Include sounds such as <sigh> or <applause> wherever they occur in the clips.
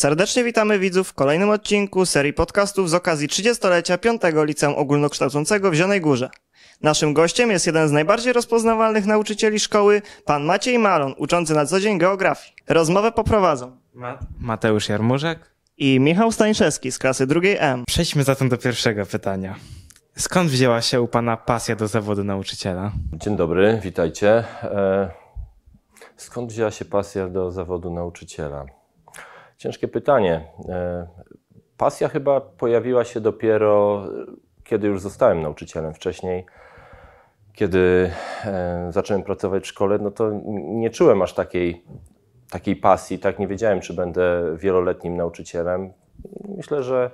Serdecznie witamy widzów w kolejnym odcinku serii podcastów z okazji 30-lecia 5 Liceum Ogólnokształcącego w Zielonej Górze. Naszym gościem jest jeden z najbardziej rozpoznawalnych nauczycieli szkoły, pan Maciej Malon, uczący na co dzień geografii. Rozmowę poprowadzą Ma- Mateusz Jarmużek. i Michał Staniszewski z klasy drugiej M. Przejdźmy zatem do pierwszego pytania. Skąd wzięła się u pana pasja do zawodu nauczyciela? Dzień dobry, witajcie. E, Skąd wzięła się pasja do zawodu nauczyciela? Ciężkie pytanie. E, Pasja chyba pojawiła się dopiero, e, kiedy już zostałem nauczycielem. Wcześniej, kiedy e, zacząłem pracować w szkole, no to nie czułem aż takiej, takiej pasji, tak nie wiedziałem, czy będę wieloletnim nauczycielem. Myślę, że,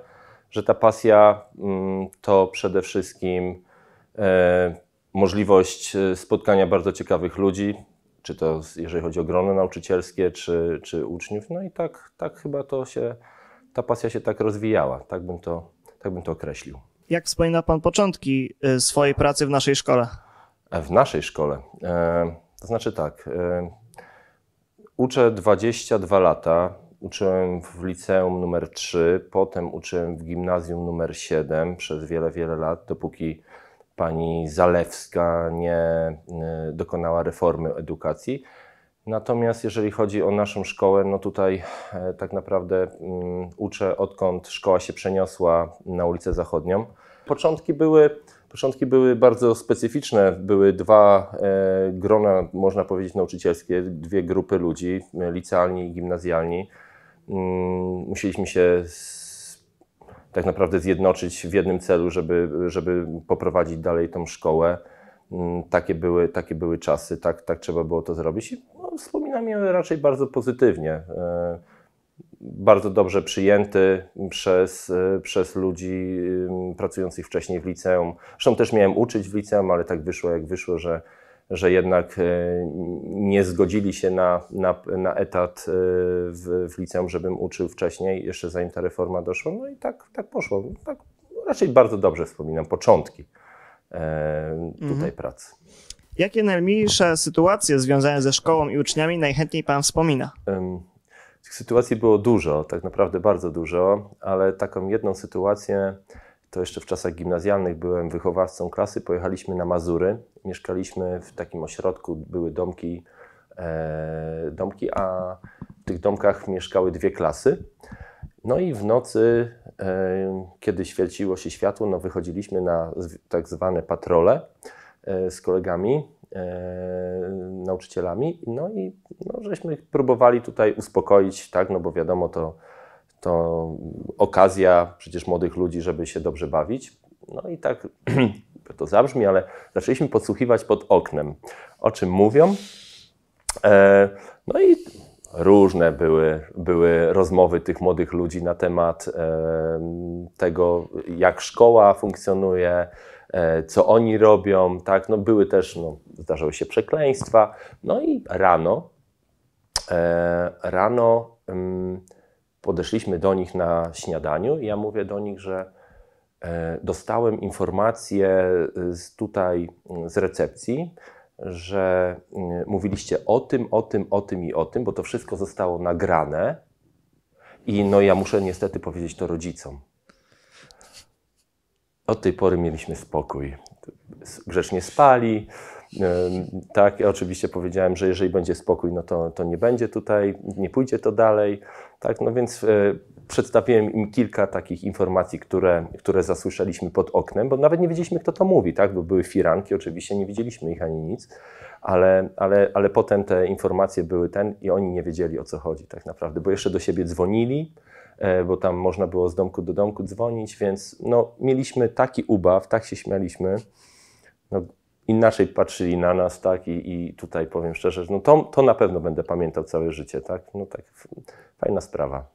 że ta pasja mm, to przede wszystkim możliwość spotkania bardzo ciekawych ludzi, czy to jeżeli chodzi o grono nauczycielskie, czy, czy uczniów. No i tak, tak chyba to się, ta pasja się tak rozwijała, tak bym to, tak bym to określił. Jak wspomina pan początki y, swojej pracy w naszej szkole? E, W naszej szkole, e, to znaczy tak, e, uczę 22 lata, uczyłem w liceum numer 3, potem uczyłem w gimnazjum numer 7 przez wiele, wiele lat, dopóki pani Zalewska nie e, dokonała reformy edukacji. Natomiast jeżeli chodzi o naszą szkołę, no tutaj e, tak naprawdę mm, uczę odkąd szkoła się przeniosła na ulicę Zachodnią. Początki były, początki były bardzo specyficzne. Były dwa e, grona, można powiedzieć, nauczycielskie, dwie grupy ludzi, licealni i gimnazjalni. Mm, musieliśmy się tak naprawdę zjednoczyć w jednym celu, żeby, żeby poprowadzić dalej tą szkołę. Mm, Takie były, takie były czasy, tak, tak trzeba było to zrobić. I, no, wspominam je raczej bardzo pozytywnie. E, Bardzo dobrze przyjęty przez, e, przez ludzi ym, pracujących wcześniej w liceum. Zresztą też miałem uczyć w liceum, ale tak wyszło jak wyszło, że, że jednak e, nie zgodzili się na, na, na etat e, w, w liceum, żebym uczył wcześniej, jeszcze zanim ta reforma doszła. No i tak, tak poszło. Tak, raczej bardzo dobrze wspominam początki e, tutaj pracy. Jakie najmilsze sytuacje związane ze szkołą i uczniami najchętniej pan wspomina? Tych sytuacji było dużo, tak naprawdę bardzo dużo, ale taką jedną sytuację, to jeszcze w czasach gimnazjalnych byłem wychowawcą klasy, pojechaliśmy na Mazury, mieszkaliśmy w takim ośrodku, były domki, e, domki a w tych domkach mieszkały dwie klasy. No i w nocy, e, kiedy świeciło się światło, no wychodziliśmy na tak zwane patrole e, z kolegami, e, nauczycielami, no i no, żeśmy próbowali tutaj uspokoić, tak, no bo wiadomo, to, to okazja przecież młodych ludzi, żeby się dobrze bawić. No i tak <clears throat> to zabrzmi, ale zaczęliśmy podsłuchiwać pod oknem, o czym mówią. E, no i różne były, były rozmowy tych młodych ludzi na temat e, tego, jak szkoła funkcjonuje, e, co oni robią, tak, no były też, no, zdarzały się przekleństwa, no i rano, rano ym, podeszliśmy do nich na śniadaniu i ja mówię do nich, że e, dostałem informację z tutaj mm, z recepcji, że mm, mówiliście o tym, o tym, o tym i o tym, bo to wszystko zostało nagrane i no ja muszę niestety powiedzieć to rodzicom. Od tej pory mieliśmy spokój. Grzecznie spali. Tak, ja oczywiście powiedziałem, że jeżeli będzie spokój, no to, to nie będzie tutaj, nie pójdzie to dalej. Tak, no więc e, przedstawiłem im kilka takich informacji, które, które zasłyszeliśmy pod oknem, bo nawet nie wiedzieliśmy, kto to mówi, tak, bo były firanki, oczywiście nie widzieliśmy ich ani nic, ale, ale, ale potem te informacje były ten i oni nie wiedzieli, o co chodzi tak naprawdę, bo jeszcze do siebie dzwonili, e, bo tam można było z domku do domku dzwonić, więc no, mieliśmy taki ubaw, tak się śmialiśmy, no, inaczej patrzyli na nas, tak, i, i tutaj powiem szczerze, że no to, to na pewno będę pamiętał całe życie, tak, no tak, fajna sprawa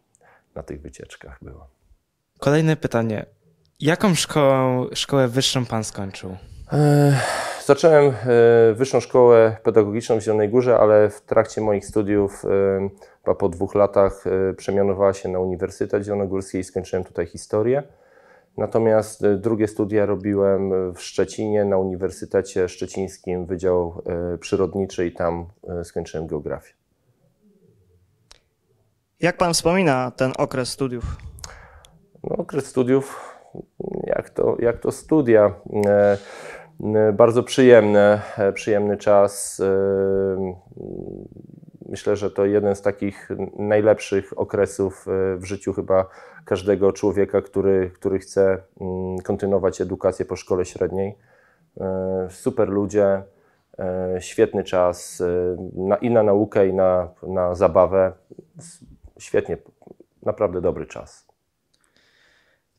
na tych wycieczkach była. Kolejne pytanie. Jaką szkołę, szkołę wyższą pan skończył? Zacząłem e, wyższą szkołę pedagogiczną w Zielonej Górze, ale w trakcie moich studiów, e, chyba po dwóch latach, e, przemianowała się na Uniwersytet Zielonogórski i skończyłem tutaj historię. Natomiast e, drugie studia robiłem w Szczecinie na Uniwersytecie Szczecińskim, Wydział e, Przyrodniczy i tam e, skończyłem geografię. Jak pan wspomina ten okres studiów? No, okres studiów, jak to, jak to studia. E, e, bardzo przyjemne, e, przyjemny czas. Myślę, że to jeden z takich najlepszych okresów w życiu chyba każdego człowieka, który, który chce mm, kontynuować edukację po szkole średniej. Super ludzie, świetny czas na, i na naukę, i na, na zabawę. Świetnie, naprawdę dobry czas.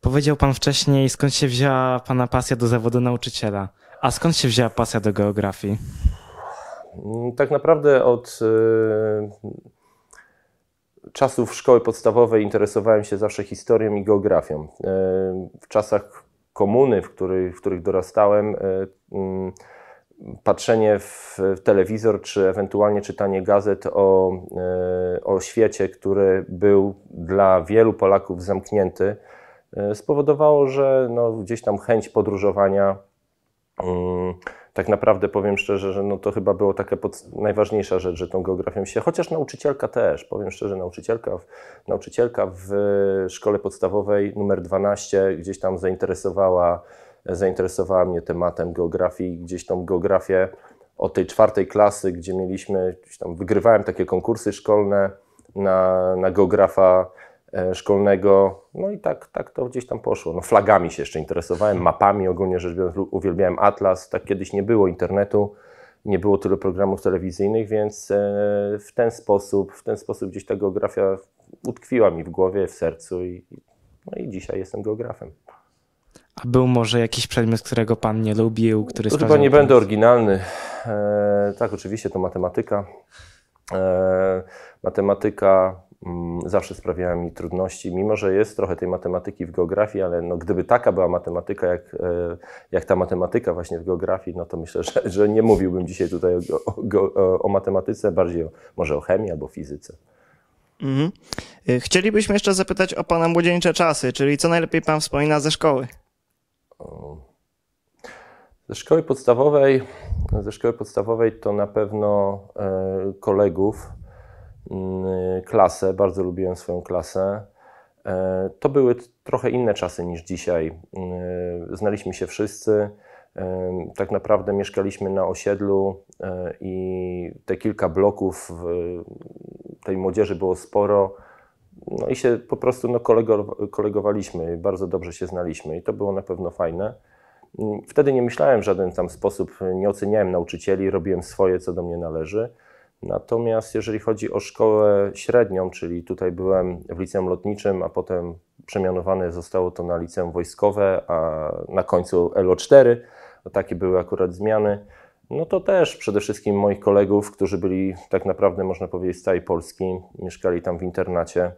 Powiedział pan wcześniej, skąd się wzięła pana pasja do zawodu nauczyciela. A skąd się wzięła pasja do geografii? Mm, tak naprawdę od y, czasów szkoły podstawowej interesowałem się zawsze historią i geografią. Y, w czasach komuny, w, których, w których dorastałem, y, mm, patrzenie w, telewizor, czy ewentualnie czytanie gazet o, o świecie, który był dla wielu Polaków zamknięty, spowodowało, że no, gdzieś tam chęć podróżowania, um, tak naprawdę powiem szczerze, że no, to chyba było taka pod... najważniejsza rzecz, że tą geografią się, chociaż nauczycielka też, powiem szczerze, nauczycielka, nauczycielka w szkole podstawowej numer 12 gdzieś tam zainteresowała, zainteresowała mnie tematem geografii, gdzieś tą geografię od tej czwartej klasy, gdzie mieliśmy, gdzieś tam wygrywałem takie konkursy szkolne na, na geografa, E, szkolnego. No i tak, tak to gdzieś tam poszło. No flagami się jeszcze interesowałem, mapami ogólnie rzecz biorąc, uwielbiałem Atlas. Tak kiedyś nie było internetu, nie było tylu programów telewizyjnych, więc e, w ten sposób, w ten sposób gdzieś ta geografia utkwiła mi w głowie, w sercu i, no i dzisiaj jestem geografem. A był może jakiś przedmiot, którego pan nie lubił, który to Chyba nie będę oryginalny. E, tak, oczywiście to matematyka. E, matematyka zawsze sprawiała mi trudności, mimo że jest trochę tej matematyki w geografii, ale no, gdyby taka była matematyka, jak, e, jak ta matematyka właśnie w geografii, no to myślę, że, <laughs> że nie mówiłbym dzisiaj tutaj o, o, o matematyce, bardziej o, może o chemii albo fizyce. Mhm. E, chcielibyśmy jeszcze zapytać o Pana młodzieńcze czasy, czyli co najlepiej Pan wspomina ze szkoły? Ze szkoły podstawowej, ze szkoły podstawowej to na pewno e, kolegów, Mm, klasę, bardzo lubiłem swoją klasę. E, to były trochę inne czasy niż dzisiaj. Mm, znaliśmy się wszyscy. E, tak naprawdę mieszkaliśmy na osiedlu e, i te kilka bloków tej młodzieży było sporo. No i się po prostu no, kolegowaliśmy, bardzo dobrze się znaliśmy i to było na pewno fajne. Mm, wtedy nie myślałem w żaden tam sposób, nie oceniałem nauczycieli, robiłem swoje, co do mnie należy. Natomiast jeżeli chodzi o szkołę średnią, czyli tutaj byłem w liceum lotniczym, a potem przemianowane zostało to na liceum wojskowe, a na końcu LO4, takie były akurat zmiany, no to też przede wszystkim moich kolegów, którzy byli tak naprawdę, można powiedzieć, z całej Polski, mieszkali tam w internacie,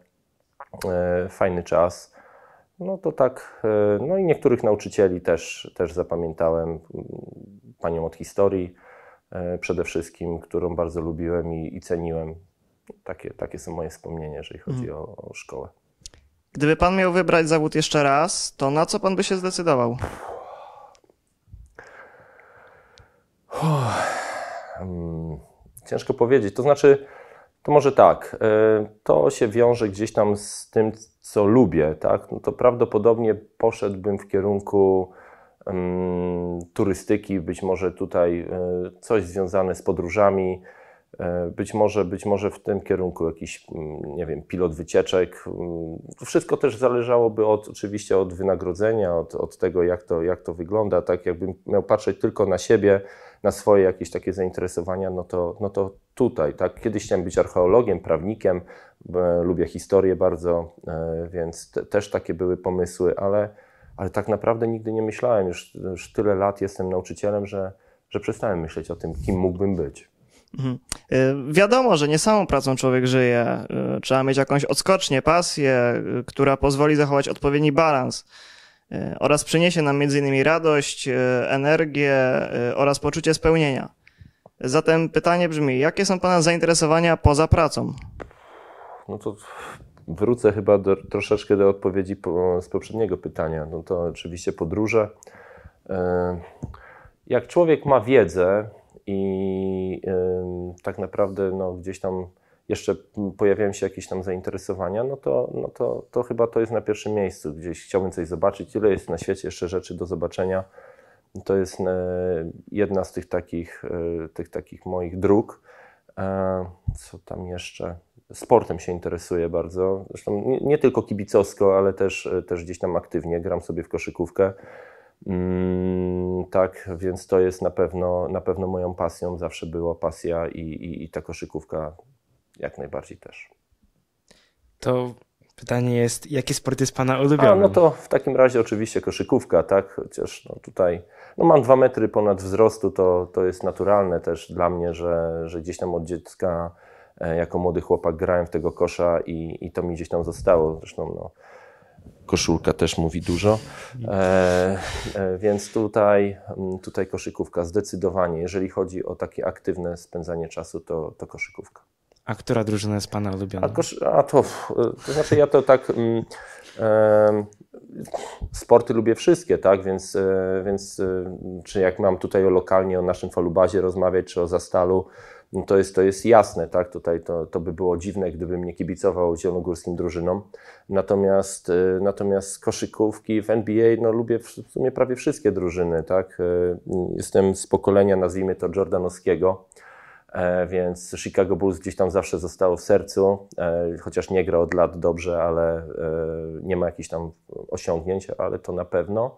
e, fajny czas. No to tak, e, no i niektórych nauczycieli też, też zapamiętałem, panią od historii, przede wszystkim, którą bardzo lubiłem i, i ceniłem. Takie, takie są moje wspomnienia, jeżeli chodzi mm. o, o szkołę. Gdyby pan miał wybrać zawód jeszcze raz, to na co pan by się zdecydował? Hmm, ciężko powiedzieć. To znaczy, to może tak. E, to się wiąże gdzieś tam z tym, co lubię, tak? No to prawdopodobnie poszedłbym w kierunku turystyki, być może tutaj e, coś związane z podróżami, e, być może, być może w tym kierunku jakiś, nie wiem, pilot wycieczek. Wszystko też zależałoby od, oczywiście od wynagrodzenia, od, od tego, jak to, jak to wygląda. Tak jakbym miał patrzeć tylko na siebie, na swoje jakieś takie zainteresowania, no to, no to tutaj, tak. Kiedyś chciałem być archeologiem, prawnikiem, lubię historię bardzo, e, więc te, też takie były pomysły, ale ale tak naprawdę nigdy nie myślałem, już, już tyle lat jestem nauczycielem, że, że przestałem myśleć o tym, kim mógłbym być. Mhm. Y, wiadomo, że nie samą pracą człowiek żyje. Y, trzeba mieć jakąś odskocznię, pasję, y, która pozwoli zachować odpowiedni balans oraz przyniesie nam m.in. radość, energię oraz poczucie spełnienia. Zatem pytanie brzmi, jakie są Pana zainteresowania poza pracą? No to wrócę chyba do, troszeczkę do odpowiedzi po, z poprzedniego pytania. No to oczywiście podróże. E, jak człowiek ma wiedzę i tak naprawdę no, gdzieś tam jeszcze pojawiają się jakieś tam zainteresowania, no to, no to, to chyba to jest na pierwszym miejscu. Gdzieś chciałbym coś zobaczyć. Tyle jest na świecie jeszcze rzeczy do zobaczenia. To jest e, jedna z tych takich, e, tych takich moich dróg. E, co tam jeszcze? Sportem się interesuję bardzo. Zresztą nie, nie tylko kibicowsko, ale też, też gdzieś tam aktywnie. Gram sobie w koszykówkę. Mm, tak, więc to jest na pewno, na pewno moją pasją. Zawsze była pasja i, i, i ta koszykówka jak najbardziej też. To pytanie jest, jaki sport jest Pana ulubiony? A, no to w takim razie oczywiście koszykówka, tak? Chociaż no tutaj no mam dwa metry ponad wzrostu, to, to jest naturalne też dla mnie, że, że gdzieś tam od dziecka e, jako młody chłopak grałem w tego kosza i, i to mi gdzieś tam zostało. Zresztą no, koszulka też mówi dużo. E, e, więc tutaj, tutaj koszykówka zdecydowanie. Jeżeli chodzi o takie aktywne spędzanie czasu, to, to koszykówka. A która drużyna jest Pana ulubiona? A, kosz, a to, to znaczy ja to tak... Mm, e, sporty lubię wszystkie, tak? Więc, e, więc e, czy jak mam tutaj o lokalnie o naszym falubazie rozmawiać, czy o zastalu, to, jest, to jest jasne, tak? Tutaj to, to by było dziwne, gdybym nie kibicował zielonogórskim drużynom. Natomiast, e, natomiast koszykówki w NBA, no lubię w sumie prawie wszystkie drużyny, tak? Jestem z pokolenia, nazwijmy to, Jordanowskiego E, więc Chicago Bulls gdzieś tam zawsze zostało w sercu, e, chociaż nie gra od lat dobrze, ale e, nie ma jakichś tam osiągnięć, ale to na pewno.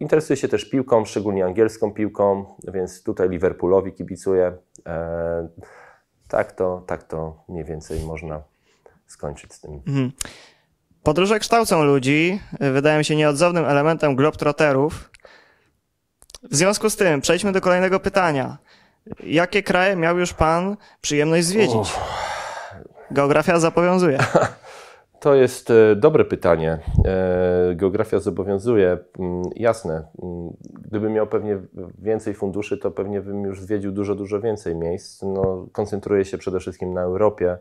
Interesuje się też piłką, szczególnie angielską piłką, więc tutaj Liverpoolowi kibicuję. Tak to, tak to mniej więcej można skończyć z tym. Mhm. Podróże kształcą ludzi, wydają się nieodzownym elementem globtroterów. W związku z tym przejdźmy do kolejnego pytania. Jakie kraje miał już pan przyjemność zwiedzić? Geografia zobowiązuje. <laughs> To jest e, dobre pytanie. E, geografia zobowiązuje. Mm, jasne. Mm, gdybym miał pewnie więcej funduszy, to pewnie bym już zwiedził dużo, dużo więcej miejsc. No, koncentruję się przede wszystkim na Europie.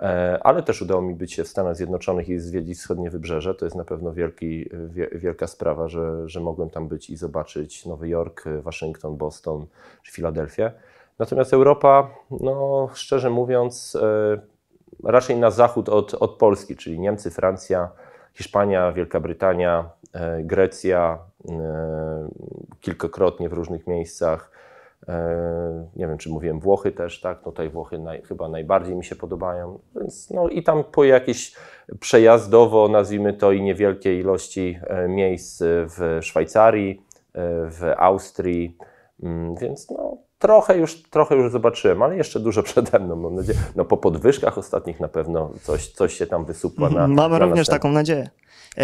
E, ale też udało mi być się w Stanach Zjednoczonych i zwiedzić wschodnie wybrzeże. To jest na pewno wielki, wielka sprawa, że, że mogłem tam być i zobaczyć Nowy Jork, Waszyngton, Boston czy Filadelfię. Natomiast Europa, no szczerze mówiąc, raczej na zachód od, od Polski, czyli Niemcy, Francja, Hiszpania, Wielka Brytania, e, Grecja, kilkakrotnie w różnych miejscach E, nie wiem, czy mówiłem Włochy też, tak? No tutaj Włochy naj, chyba najbardziej mi się podobają. Więc no i tam po jakieś przejazdowo, nazwijmy to, i niewielkiej ilości e, miejsc w Szwajcarii, e, w Austrii, mm, więc no trochę już, trochę już zobaczyłem, ale jeszcze dużo przede mną, mam nadzieję. No po podwyżkach ostatnich na pewno coś, coś się tam wysupła na Mamy na również taką nadzieję.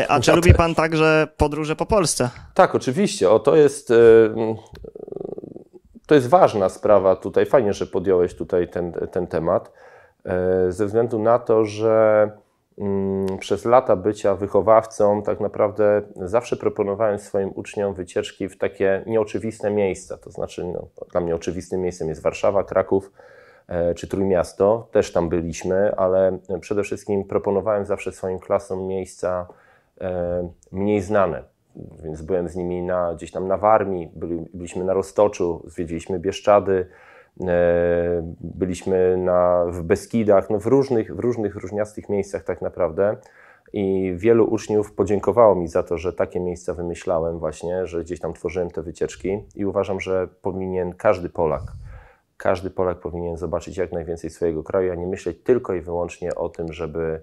A czy ja lubi Pan także podróże po Polsce? Tak, oczywiście. O, to jest to jest ważna sprawa tutaj. Fajnie, że podjąłeś tutaj ten, ten temat, e, ze względu na to, że przez lata bycia wychowawcą, tak naprawdę zawsze proponowałem swoim uczniom wycieczki w takie nieoczywiste miejsca. To znaczy, no, dla mnie oczywistym miejscem jest Warszawa, Kraków e, czy Trójmiasto. Też tam byliśmy, ale przede wszystkim proponowałem zawsze swoim klasom miejsca e, mniej znane więc byłem z nimi na, gdzieś tam na Warmii, byli, byliśmy na Roztoczu, zwiedziliśmy Bieszczady, byliśmy na, w Beskidach, no w różnych, w różnych różniastych miejscach tak naprawdę. I wielu uczniów podziękowało mi za to, że takie miejsca wymyślałem właśnie, że gdzieś tam tworzyłem te wycieczki i uważam, że powinien każdy Polak, każdy Polak powinien zobaczyć jak najwięcej swojego kraju, a nie myśleć tylko i wyłącznie o tym, żeby,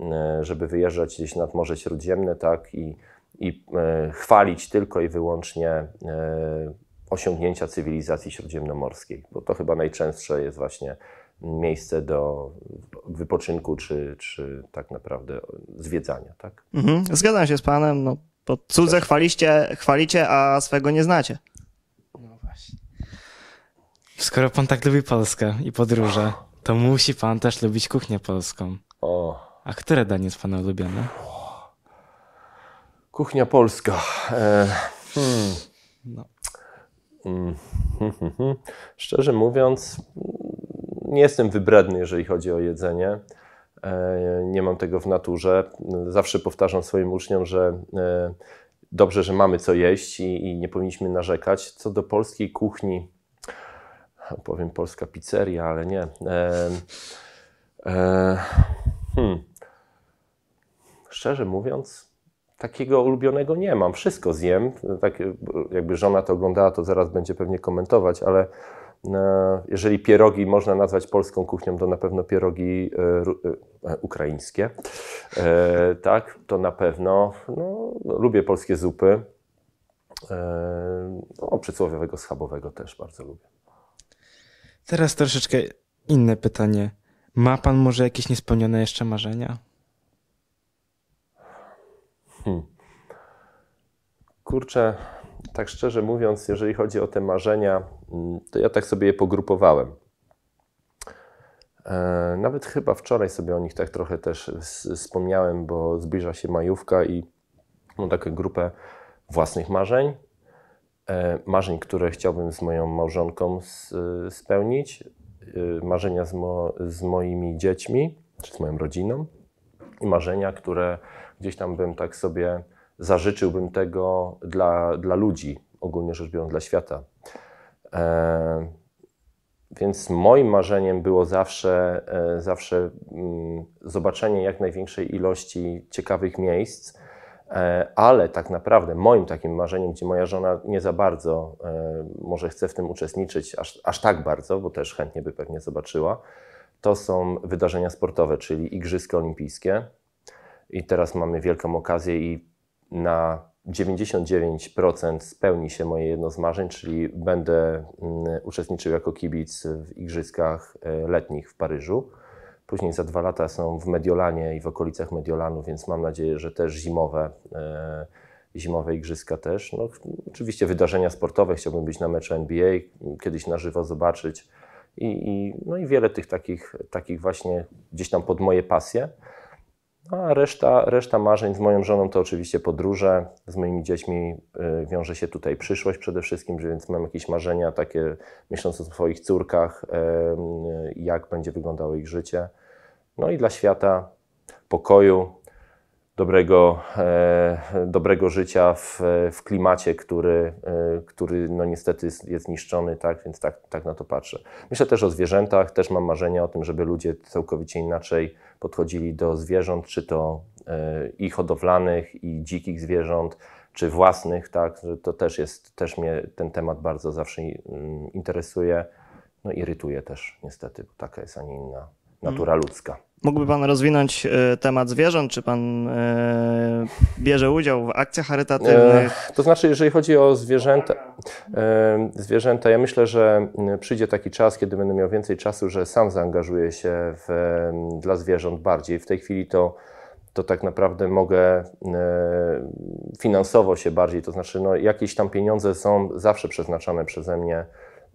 e, żeby wyjeżdżać gdzieś nad Morze Śródziemne, tak, i i e, chwalić tylko i wyłącznie e, osiągnięcia cywilizacji śródziemnomorskiej, bo to chyba najczęstsze jest właśnie miejsce do wypoczynku, czy, czy tak naprawdę zwiedzania. Tak? Mhm, zgadzam się z Panem, no, bo cudze chwalicie, chwalicie, a swego nie znacie. No właśnie. Skoro Pan tak lubi Polskę i podróże, to musi Pan też lubić kuchnię polską. O. A które danie jest Pana ulubione? Kuchnia polska. E, hmm. No. Mm, <laughs> Szczerze mówiąc, nie jestem wybredny, jeżeli chodzi o jedzenie. E, nie mam tego w naturze. Zawsze powtarzam swoim uczniom, że e, dobrze, że mamy co jeść i, nie powinniśmy narzekać. Co do polskiej kuchni, powiem polska pizzeria, ale nie. E, hmm. Szczerze mówiąc, takiego ulubionego nie mam. Wszystko zjem. Tak, jakby żona to oglądała, to zaraz będzie pewnie komentować, ale e, jeżeli pierogi można nazwać polską kuchnią, to na pewno pierogi e, e, ukraińskie. Tak, to na pewno. No, lubię polskie zupy. No, przysłowiowego schabowego też bardzo lubię. Teraz troszeczkę inne pytanie. Ma pan może jakieś niespełnione jeszcze marzenia? Hmm. Kurczę, tak szczerze mówiąc, jeżeli chodzi o te marzenia, mm, to ja tak sobie je pogrupowałem. E, nawet chyba wczoraj sobie o nich tak trochę też wspomniałem, bo zbliża się majówka i mam taką grupę własnych marzeń. E, marzeń, które chciałbym z moją małżonką spełnić, e, marzenia z, mo z moimi dziećmi, czy z moją rodziną i marzenia, które gdzieś tam bym tak sobie zażyczyłbym tego dla, dla ludzi, ogólnie rzecz biorąc dla świata. E, więc moim marzeniem było zawsze, e, zawsze mm, zobaczenie jak największej ilości ciekawych miejsc, e, ale tak naprawdę moim takim marzeniem, gdzie moja żona nie za bardzo e, może chce w tym uczestniczyć, aż, aż tak bardzo, bo też chętnie by pewnie zobaczyła, to są wydarzenia sportowe, czyli Igrzyska Olimpijskie. I teraz mamy wielką okazję i na 99% spełni się moje jedno z marzeń, czyli będę mm, uczestniczył jako kibic w Igrzyskach e, letnich w Paryżu. Później za dwa lata są w Mediolanie i w okolicach Mediolanu, więc mam nadzieję, że też zimowe, e, zimowe igrzyska też. No, oczywiście wydarzenia sportowe, chciałbym być na meczu NBA, kiedyś na żywo zobaczyć i, i, no i wiele tych takich, takich właśnie gdzieś tam pod moje pasje. A reszta, reszta marzeń z moją żoną to oczywiście podróże. Z moimi dziećmi y, wiąże się tutaj przyszłość przede wszystkim, więc mam jakieś marzenia takie, myśląc o swoich córkach, jak będzie wyglądało ich życie. No i dla świata pokoju, dobrego, e, dobrego życia w, w klimacie, który, e, który no niestety jest, jest niszczony, tak? więc tak, tak na to patrzę. Myślę też o zwierzętach, też mam marzenia o tym, żeby ludzie całkowicie inaczej podchodzili do zwierząt, czy to e, i hodowlanych, i dzikich zwierząt, czy własnych, tak? To też jest, też mnie ten temat bardzo zawsze mm, interesuje, no irytuje też niestety, bo taka jest, a nie inna natura ludzka. Mógłby Pan rozwinąć e, temat zwierząt? Czy Pan e, bierze udział w akcjach charytatywnych? E, to znaczy, jeżeli chodzi o zwierzęta, zwierzęta, ja myślę, że przyjdzie taki czas, kiedy będę miał więcej czasu, że sam zaangażuję się w, dla zwierząt bardziej. W tej chwili to, to tak naprawdę mogę finansowo się bardziej, to znaczy no, jakieś tam pieniądze są zawsze przeznaczane przeze mnie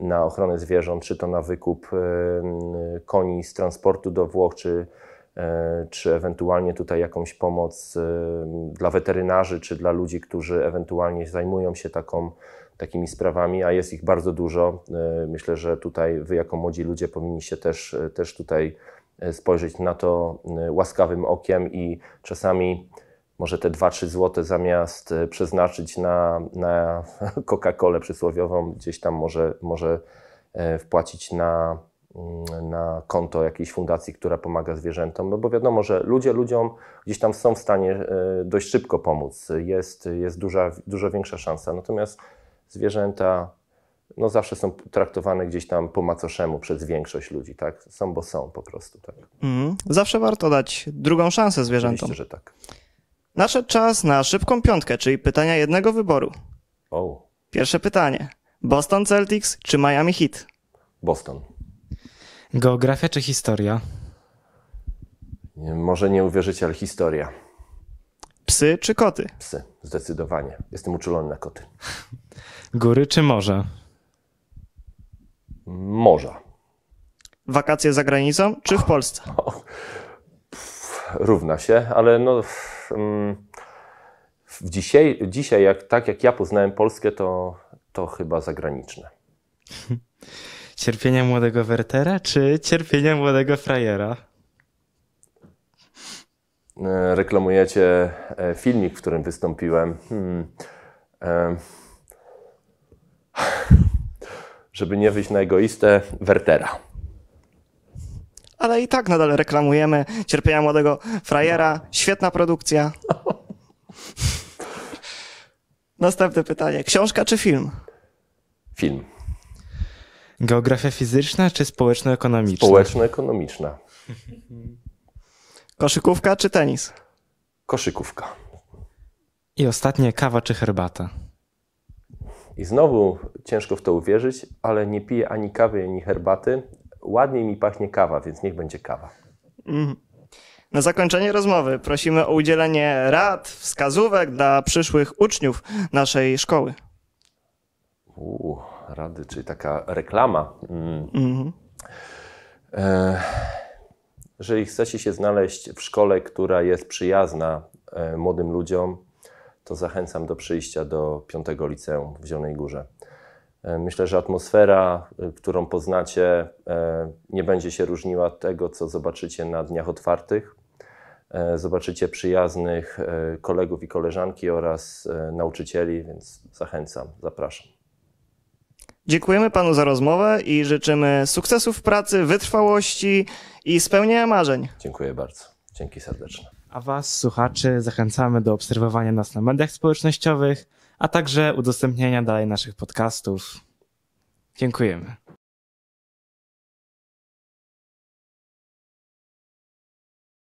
na ochronę zwierząt, czy to na wykup koni z transportu do Włoch, czy, e, czy ewentualnie tutaj jakąś pomoc dla weterynarzy, czy dla ludzi, którzy ewentualnie zajmują się taką, takimi sprawami, a jest ich bardzo dużo. E, myślę, że tutaj wy jako młodzi ludzie powinniście też, też tutaj e, spojrzeć na to łaskawym okiem i czasami może te 2-3 zł zamiast e, przeznaczyć na, na <laughs> Coca-Colę przysłowiową, gdzieś tam może, może e, wpłacić na, mm, na konto jakiejś fundacji, która pomaga zwierzętom, no bo wiadomo, że ludzie ludziom gdzieś tam są w stanie e, dość szybko pomóc. Jest, jest duża, dużo większa szansa. Natomiast zwierzęta no zawsze są traktowane gdzieś tam po macoszemu przez większość ludzi, tak? Są, bo są po prostu, tak. Mm, zawsze warto dać drugą szansę zwierzętom. Oczywiście, że tak. Nadszedł czas na szybką piątkę, czyli pytania jednego wyboru. Oh. Pierwsze pytanie. Boston Celtics czy Miami Heat? Boston. Geografia czy historia? Nie, może nie uwierzycie, ale historia. Psy czy koty? Psy, zdecydowanie. Jestem uczulony na koty. Góry czy morze? Morza. Wakacje za granicą czy w Polsce? równa się, ale no, mm, dzisiaj, dzisiaj jak, tak jak ja poznałem Polskę, to, to chyba zagraniczne. <laughs> Cierpienia młodego Wertera czy cierpienia młodego frajera? E, reklamujecie e, filmik, w którym wystąpiłem. Hmm. <laughs> żeby nie wyjść na egoistę, Wertera. Ale i tak nadal reklamujemy Cierpienia Młodego Frajera. Świetna produkcja. Następne pytanie. Książka czy film? Film. Geografia fizyczna czy społeczno-ekonomiczna? Społeczno-ekonomiczna. Koszykówka czy tenis? Koszykówka. I ostatnie kawa czy herbata? I znowu ciężko w to uwierzyć, ale nie piję ani kawy, ani herbaty. Ładniej mi pachnie kawa, więc niech będzie kawa. Na zakończenie rozmowy prosimy o udzielenie rad, wskazówek dla przyszłych uczniów naszej szkoły. Uuu, rady, czyli taka reklama. Mm. E, jeżeli chcecie się znaleźć w szkole, która jest przyjazna e, młodym ludziom, to zachęcam do przyjścia do piątego liceum w Zielonej Górze. Myślę, że atmosfera, e, którą poznacie, e, nie będzie się różniła od tego, co zobaczycie na dniach otwartych. E, Zobaczycie przyjaznych kolegów i koleżanki oraz nauczycieli, więc zachęcam, zapraszam. Dziękujemy panu za rozmowę i życzymy sukcesów w pracy, wytrwałości i spełnienia marzeń. Dziękuję bardzo. Dzięki serdeczne. A Was, słuchaczy, zachęcamy do obserwowania nas na mediach społecznościowych, a także udostępniania dalej naszych podcastów. Dziękujemy.